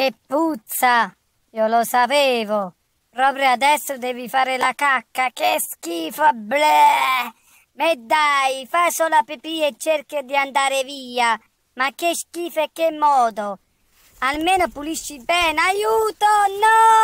Che puzza! Io lo sapevo! Proprio adesso devi fare la cacca, che schifo, bleh! Ma dai, fai solo la pipì e cerchi di andare via! Ma che schifo e che modo! Almeno pulisci bene, aiuto, no!